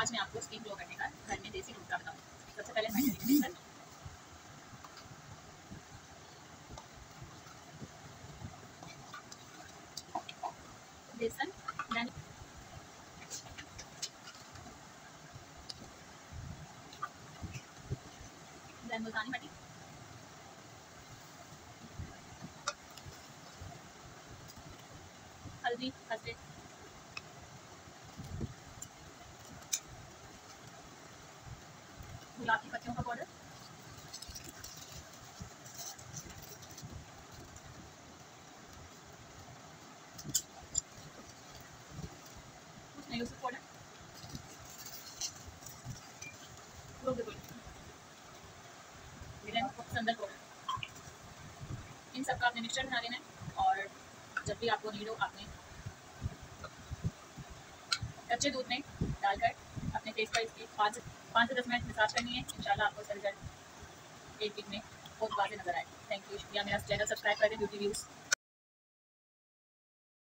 आज मैं आपको स्किन ग्लो करने का घर में देसी नुस्खा बताऊँ। सबसे पहले मैं बेसन मुल्तानी मट्टी हल्दी हल्दी। गुलाब की पत्तियों का संदल पाउडर इन सबका आपने मिक्सचर बना लेना है और जब भी आपको नीड हो, आपने कच्चे दूध में डालकर अपने फेस पर इसके पाँच पाँच से दस मिनट मसाज करनी है। इंशाल्लाह आपको रिज़ल्ट एक वीक में बहुत वाजे नज़र आए थैंक यू शुक्रिया। मेरा चैनल सब्सक्राइब करें ब्यूटी व्यूज़